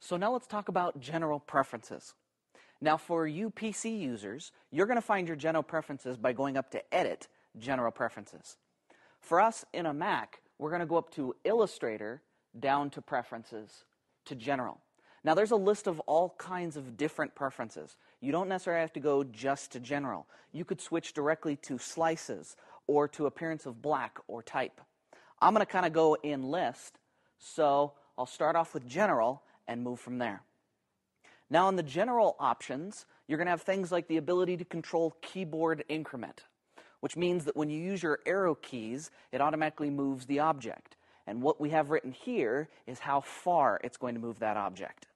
So now let's talk about general preferences. Now for you PC users, you're going to find your general preferences by going up to Edit, General Preferences. For us in a Mac, we're going to go up to Illustrator, down to Preferences, to General. Now there's a list of all kinds of different preferences. You don't necessarily have to go just to General. You could switch directly to Slices or to Appearance of Black or Type. I'm going to kind of go in list, so I'll start off with General and move from there. Now, in the general options, you're going to have things like the ability to control keyboard increment, which means that when you use your arrow keys, it automatically moves the object. And what we have written here is how far it's going to move that object.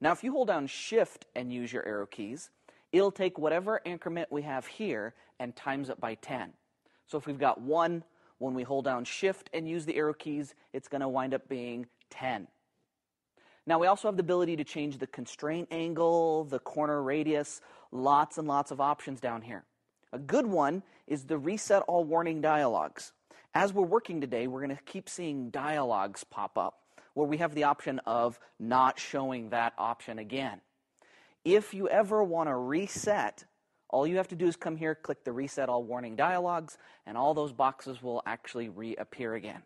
Now, if you hold down Shift and use your arrow keys, it'll take whatever increment we have here and times it by 10. So if we've got 1, when we hold down Shift and use the arrow keys, it's going to wind up being 10. Now we also have the ability to change the constraint angle, the corner radius, lots and lots of options down here. A good one is the reset all warning dialogues. As we're working today, we're going to keep seeing dialogues pop up where we have the option of not showing that option again. If you ever want to reset, all you have to do is come here, click the reset all warning dialogues, and all those boxes will actually reappear again.